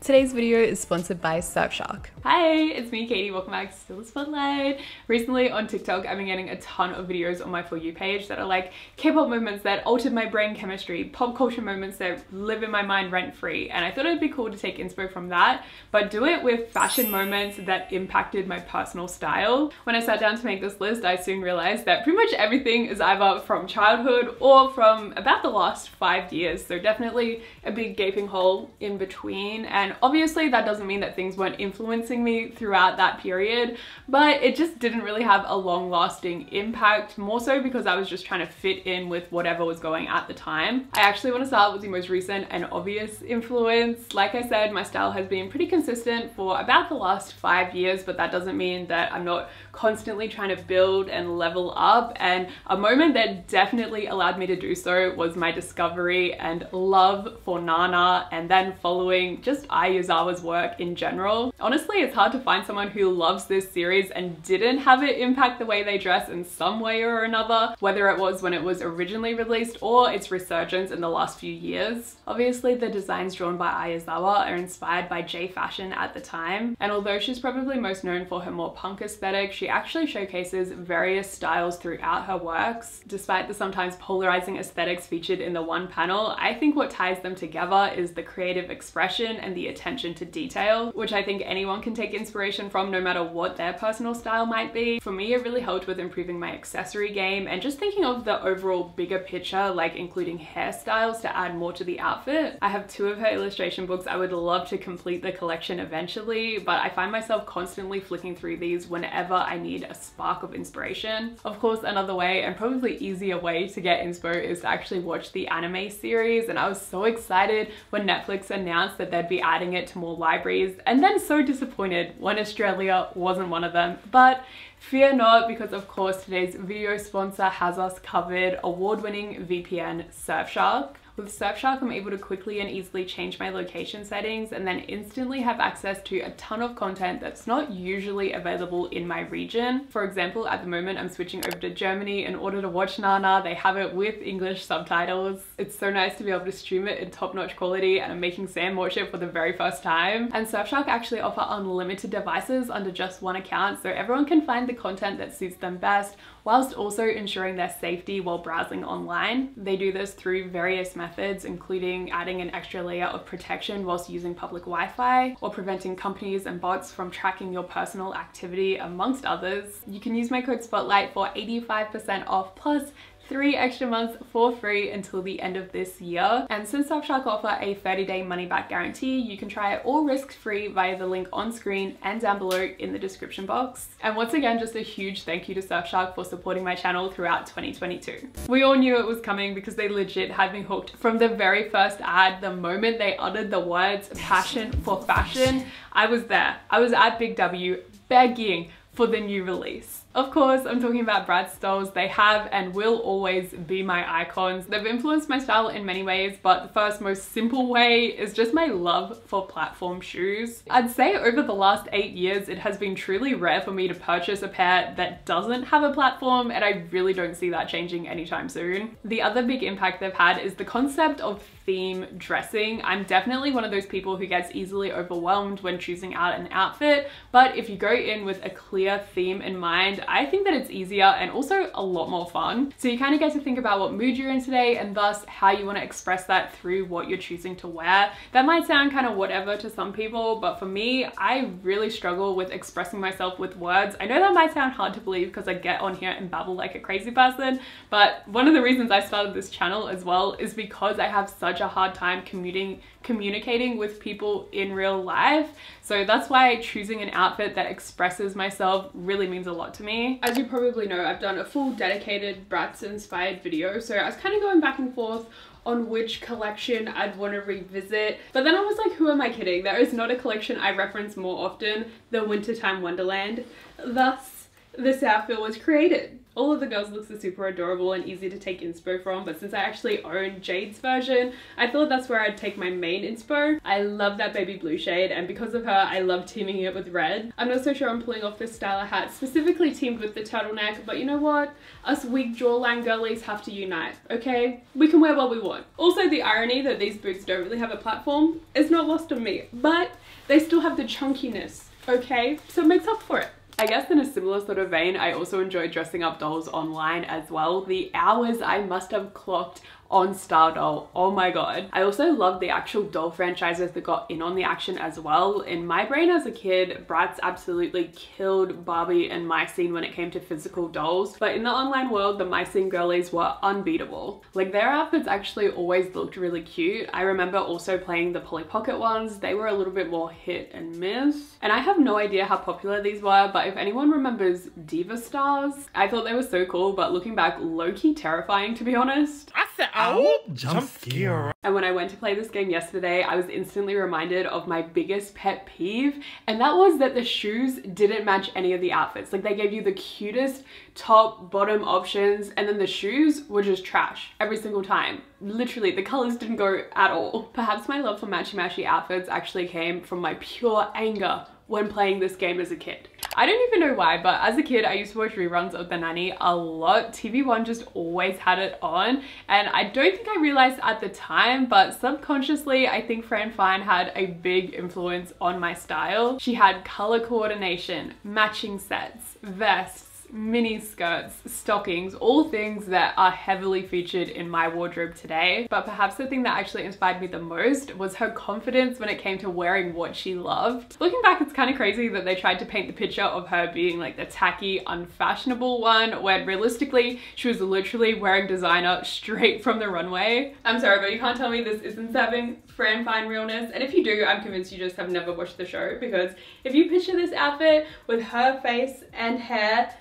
Today's video is sponsored by Surfshark. Hi, it's me Katie, welcome back to Still Spotlight. Recently on TikTok, I've been getting a ton of videos on my For You page that are like K-pop moments that altered my brain chemistry, pop culture moments that live in my mind rent-free, and I thought it'd be cool to take inspo from that, but do it with fashion moments that impacted my personal style. When I sat down to make this list, I soon realized that pretty much everything is either from childhood or from about the last five years, so definitely a big gaping hole in between, and obviously that doesn't mean that things weren't influencing me throughout that period, but it just didn't really have a long lasting impact, more so because I was just trying to fit in with whatever was going at the time. I actually want to start with the most recent and obvious influence. Like I said, my style has been pretty consistent for about the last five years, but that doesn't mean that I'm not constantly trying to build and level up. And a moment that definitely allowed me to do so was my discovery and love for Nana and then following just Ai Yazawa's work in general. Honestly, it's hard to find someone who loves this series and didn't have it impact the way they dress in some way or another, whether it was when it was originally released or its resurgence in the last few years. Obviously, the designs drawn by Ai Yazawa are inspired by J fashion at the time, and although she's probably most known for her more punk aesthetic, she actually showcases various styles throughout her works. Despite the sometimes polarizing aesthetics featured in the one panel, I think what ties them together is the creative expression and the attention to detail, which I think anyone can take inspiration from no matter what their personal style might be. For me, it really helped with improving my accessory game and just thinking of the overall bigger picture, like including hairstyles to add more to the outfit. I have two of her illustration books. I would love to complete the collection eventually, but I find myself constantly flicking through these whenever I need a spark of inspiration. Of course, another way and probably easier way to get inspo is to actually watch the anime series. And I was so excited when Netflix announced that they'd be adding it to more libraries and then so disappointed when Australia wasn't one of them. But Fear not because of course today's video sponsor has us covered award-winning VPN Surfshark. With Surfshark, I'm able to quickly and easily change my location settings and then instantly have access to a ton of content that's not usually available in my region. For example, at the moment, I'm switching over to Germany in order to watch Nana. They have it with English subtitles. It's so nice to be able to stream it in top-notch quality and I'm making Sam watch it for the very first time. And Surfshark actually offer unlimited devices under just one account so everyone can find the content that suits them best whilst also ensuring their safety while browsing online. They do this through various methods, including adding an extra layer of protection whilst using public Wi-Fi, or preventing companies and bots from tracking your personal activity, amongst others. You can use my code SPOTLIGHT for 85% off plus three extra months for free until the end of this year. And since Surfshark offer a 30 day money back guarantee, you can try it all risk free via the link on screen and down below in the description box. And once again, just a huge thank you to Surfshark for supporting my channel throughout 2022. We all knew it was coming because they legit had me hooked from the very first ad, the moment they uttered the words passion for fashion, I was there. I was at Big W begging for the new release. Of course, I'm talking about Bratz dolls. They have and will always be my icons. They've influenced my style in many ways, but the first most simple way is just my love for platform shoes. I'd say over the last eight years, it has been truly rare for me to purchase a pair that doesn't have a platform, and I really don't see that changing anytime soon. The other big impact they've had is the concept of theme dressing. I'm definitely one of those people who gets easily overwhelmed when choosing out an outfit, but if you go in with a clear theme in mind, I think that it's easier and also a lot more fun. So you kind of get to think about what mood you're in today and thus how you want to express that through what you're choosing to wear. That might sound kind of whatever to some people, but for me, I really struggle with expressing myself with words. I know that might sound hard to believe because I get on here and babble like a crazy person, but one of the reasons I started this channel as well is because I have such a hard time commuting communicating with people in real life. So that's why choosing an outfit that expresses myself really means a lot to me. As you probably know, I've done a full dedicated Bratz inspired video. So I was kind of going back and forth on which collection I'd want to revisit. But then I was like, who am I kidding? There is not a collection I reference more often than Wintertime Wonderland. Thus, this outfit was created. All of the girls' looks are super adorable and easy to take inspo from, but since I actually own Jade's version, I thought that's where I'd take my main inspo. I love that baby blue shade, and because of her, I love teaming it with red. I'm not so sure I'm pulling off this style of hat specifically teamed with the turtleneck, but you know what? Us wig jawline girlies have to unite, okay? We can wear what we want. Also, the irony that these boots don't really have a platform is not lost on me, but they still have the chunkiness, okay? So it makes up for it. I guess in a similar sort of vein, I also enjoy dressing up dolls online as well. The hours I must have clocked on Stardoll. Oh my god. I also love the actual doll franchises that got in on the action as well. In my brain as a kid, Bratz absolutely killed Barbie and My Scene when it came to physical dolls, but in the online world, the My Scene girlies were unbeatable. Like their outfits actually always looked really cute. I remember also playing the Polly Pocket ones. They were a little bit more hit and miss. And I have no idea how popular these were, but if anyone remembers Diva Starz, I thought they were so cool, but looking back, low-key terrifying to be honest. I said, oh, jump scare. And when I went to play this game yesterday, I was instantly reminded of my biggest pet peeve, and that was that the shoes didn't match any of the outfits. Like they gave you the cutest top, bottom options, and then the shoes were just trash every single time. Literally, the colors didn't go at all. Perhaps my love for matchy matchy outfits actually came from my pure anger when playing this game as a kid. I don't even know why, but as a kid, I used to watch reruns of The Nanny a lot. TV1 just always had it on, and I don't think I realized at the time, but subconsciously, I think Fran Fine had a big influence on my style. She had color coordination, matching sets, vests, mini skirts, stockings, all things that are heavily featured in my wardrobe today. But perhaps the thing that actually inspired me the most was her confidence when it came to wearing what she loved. Looking back, it's kind of crazy that they tried to paint the picture of her being like the tacky, unfashionable one, when realistically, she was literally wearing designer straight from the runway. I'm sorry, but you can't tell me this isn't serving Fran Fine realness. And if you do, I'm convinced you just have never watched the show because if you picture this outfit with her face and hair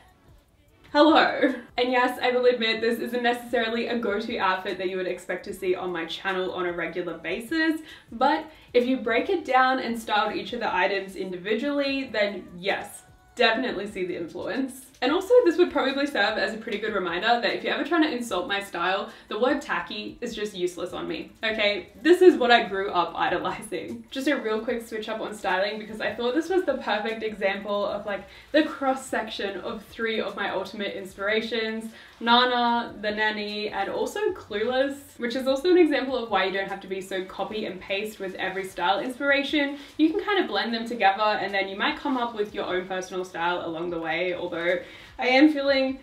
Hello. And yes, I will admit this isn't necessarily a go-to outfit that you would expect to see on my channel on a regular basis, but if you break it down and styled each of the items individually, then yes, definitely see the influence. And also this would probably serve as a pretty good reminder that if you're ever trying to insult my style, the word tacky is just useless on me. Okay, this is what I grew up idolizing. Just a real quick switch up on styling because I thought this was the perfect example of like the cross section of three of my ultimate inspirations. Nana, The Nanny, and also Clueless, which is also an example of why you don't have to be so copy and paste with every style inspiration. You can kind of blend them together and then you might come up with your own personal style along the way, although I am feeling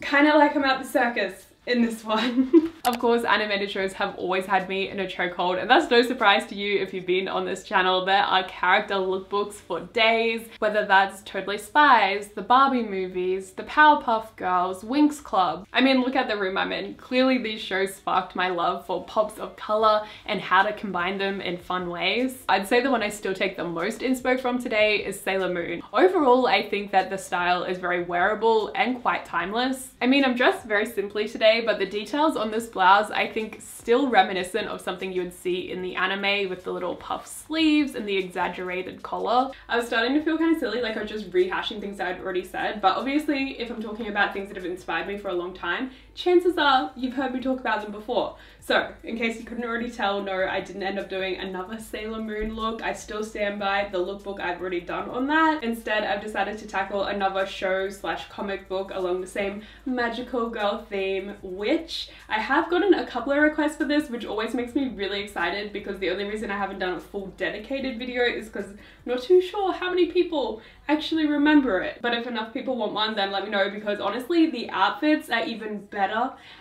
kind of like I'm at the circus in this one. of course, animated shows have always had me in a chokehold and that's no surprise to you if you've been on this channel. There are character lookbooks for days, whether that's Totally Spies, the Barbie movies, the Powerpuff Girls, Winx Club. I mean, look at the room I'm in. Clearly these shows sparked my love for pops of color and how to combine them in fun ways. I'd say the one I still take the most inspo from today is Sailor Moon. Overall, I think that the style is very wearable and quite timeless. I mean, I'm dressed very simply today but the details on this blouse I think still reminiscent of something you would see in the anime with the little puff sleeves and the exaggerated collar. I was starting to feel kind of silly like I was just rehashing things I'd already said but obviously if I'm talking about things that have inspired me for a long time chances are you've heard me talk about them before. So, in case you couldn't already tell, no, I didn't end up doing another Sailor Moon look. I still stand by the lookbook I've already done on that. Instead, I've decided to tackle another show slash comic book along the same magical girl theme, which I have gotten a couple of requests for this, which always makes me really excited because the only reason I haven't done a full dedicated video is because I'm not too sure how many people actually remember it. But if enough people want one, then let me know because honestly, the outfits are even better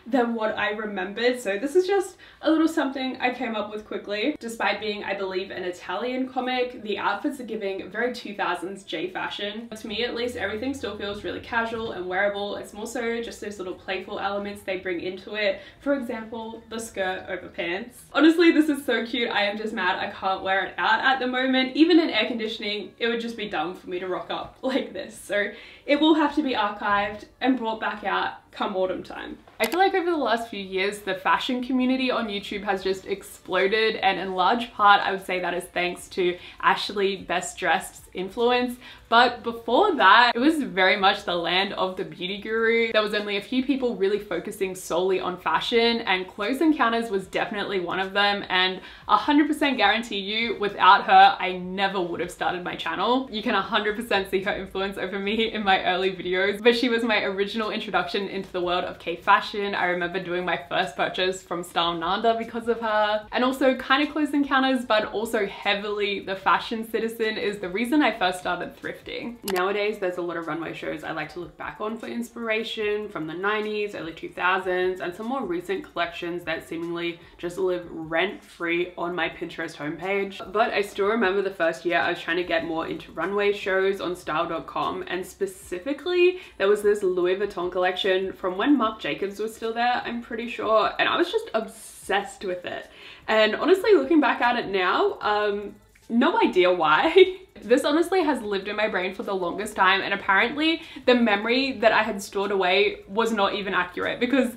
than what I remembered. So this is just a little something I came up with quickly. Despite being, I believe, an Italian comic, the outfits are giving very 2000s J fashion. To me, at least, everything still feels really casual and wearable. It's more so just those little playful elements they bring into it. For example, the skirt over pants. Honestly, this is so cute. I am just mad I can't wear it out at the moment. Even in air conditioning, it would just be dumb for me to rock up like this. So it will have to be archived and brought back out come autumn time. I feel like over the last few years, the fashion community on YouTube has just exploded and in large part, I would say that is thanks to Ashley Best Dressed influence. But before that, it was very much the land of the beauty guru. There was only a few people really focusing solely on fashion and Clothes Encounters was definitely one of them. And 100% guarantee you, without her, I never would have started my channel. You can 100% see her influence over me in my early videos, but she was my original introduction into the world of K fashion. I remember doing my first purchase from Style Nanda because of her. And also kind of Clothes Encounters, but also heavily the fashion citizen is the reason I first started thrifting. Nowadays, there's a lot of runway shows I like to look back on for inspiration from the 90s, early 2000s, and some more recent collections that seemingly just live rent-free on my Pinterest homepage. But I still remember the first year I was trying to get more into runway shows on style.com and specifically there was this Louis Vuitton collection from when Marc Jacobs was still there, I'm pretty sure, and I was just obsessed with it. And honestly, looking back at it now, um, no idea why. This honestly has lived in my brain for the longest time and apparently the memory that I had stored away was not even accurate because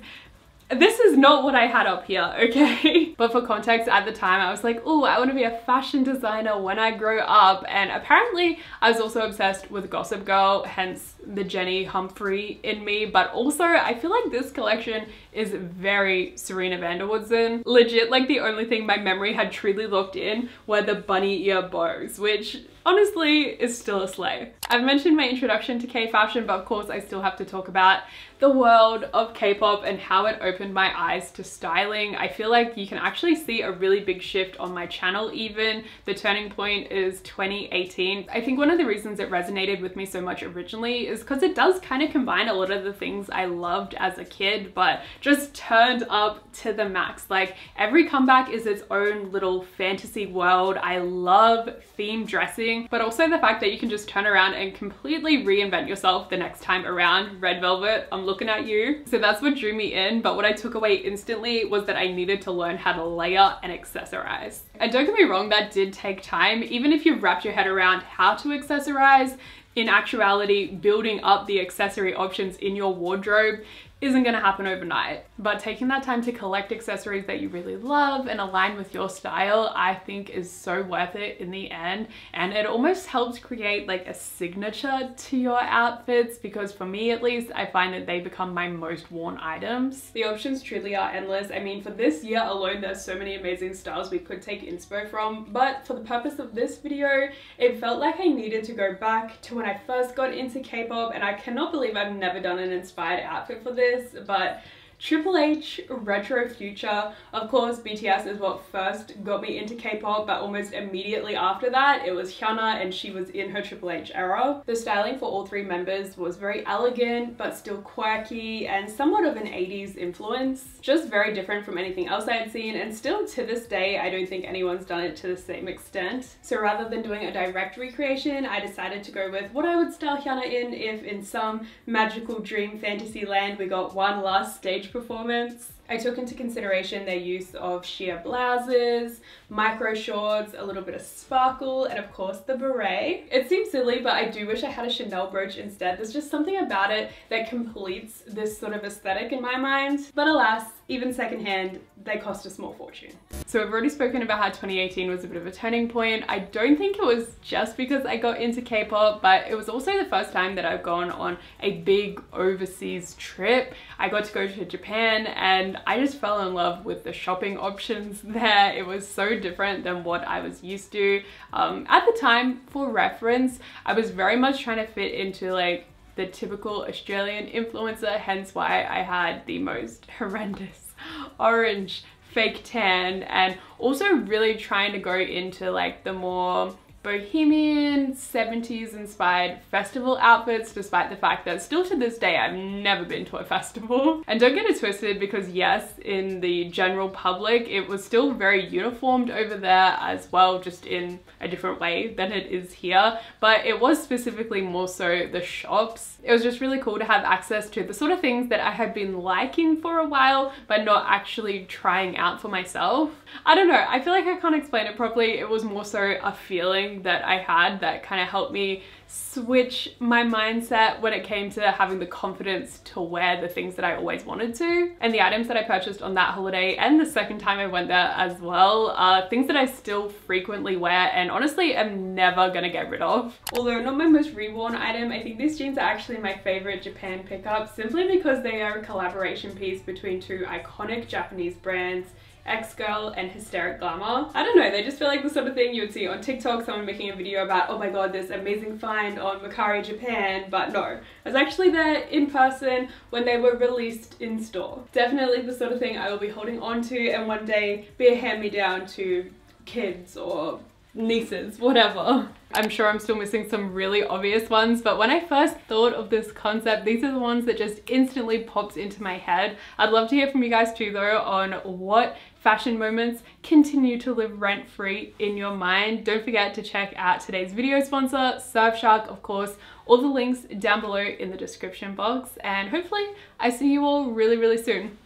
this is not what I had up here, okay? but for context, at the time I was like, oh, I want to be a fashion designer when I grow up. And apparently I was also obsessed with Gossip Girl, hence the Jenny Humphrey in me. But also I feel like this collection is very Serena van der Woodsen. Legit, like the only thing my memory had truly locked in were the bunny ear bows, which honestly is still a slay. I've mentioned my introduction to K-fashion, but of course I still have to talk about the world of K-pop and how it opened my eyes to styling. I feel like you can actually see a really big shift on my channel even. The turning point is 2018. I think one of the reasons it resonated with me so much originally is because it does kind of combine a lot of the things I loved as a kid, but just turned up to the max. Like every comeback is its own little fantasy world. I love theme dressing, but also the fact that you can just turn around and completely reinvent yourself the next time around. Red Velvet, I'm looking at you. So that's what drew me in, but what I took away instantly was that I needed to learn how to layer and accessorize. And don't get me wrong, that did take time. Even if you've wrapped your head around how to accessorize, in actuality, building up the accessory options in your wardrobe isn't gonna happen overnight. But taking that time to collect accessories that you really love and align with your style, I think is so worth it in the end. And it almost helps create like a signature to your outfits because for me at least, I find that they become my most worn items. The options truly are endless. I mean, for this year alone, there's so many amazing styles we could take inspo from. But for the purpose of this video, it felt like I needed to go back to when I first got into K-pop and I cannot believe I've never done an inspired outfit for this this, but Triple H Retro Future. Of course, BTS is what first got me into K-pop, but almost immediately after that, it was Hyuna and she was in her Triple H era. The styling for all three members was very elegant, but still quirky and somewhat of an 80s influence. Just very different from anything else I had seen, and still to this day, I don't think anyone's done it to the same extent. So rather than doing a direct recreation, I decided to go with what I would style Hyuna in if in some magical dream fantasy land we got one last stage performance. I took into consideration their use of sheer blouses, micro shorts, a little bit of sparkle, and of course the beret. It seems silly, but I do wish I had a Chanel brooch instead. There's just something about it that completes this sort of aesthetic in my mind. But alas, even secondhand, they cost a small fortune. So I've already spoken about how 2018 was a bit of a turning point. I don't think it was just because I got into K-pop, but it was also the first time that I've gone on a big overseas trip. I got to go to Japan and I just fell in love with the shopping options there. It was so different than what I was used to. Um, at the time, for reference, I was very much trying to fit into like the typical Australian influencer, hence why I had the most horrendous orange fake tan and also really trying to go into like the more bohemian 70s inspired festival outfits despite the fact that still to this day I've never been to a festival. And don't get it twisted because yes, in the general public it was still very uniformed over there as well just in a different way than it is here but it was specifically more so the shops. It was just really cool to have access to the sort of things that I had been liking for a while but not actually trying out for myself. I don't know, I feel like I can't explain it properly. It was more so a feeling that I had that kind of helped me switch my mindset when it came to having the confidence to wear the things that I always wanted to. And the items that I purchased on that holiday and the second time I went there as well are things that I still frequently wear and honestly am never gonna get rid of. Although not my most reworn item, I think these jeans are actually my favorite Japan pickup simply because they are a collaboration piece between two iconic Japanese brands X-Girl and Hysteric Glamour. I don't know, they just feel like the sort of thing you would see on TikTok, someone making a video about, oh my god, this amazing find on Mercari Japan, but no. I was actually there in person when they were released in store. Definitely the sort of thing I will be holding on to and one day be a hand-me-down to kids or nieces, whatever. I'm sure I'm still missing some really obvious ones, but when I first thought of this concept, these are the ones that just instantly popped into my head. I'd love to hear from you guys too though on what fashion moments continue to live rent free in your mind. Don't forget to check out today's video sponsor, Surfshark, of course, all the links down below in the description box. And hopefully I see you all really, really soon.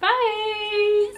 Bye!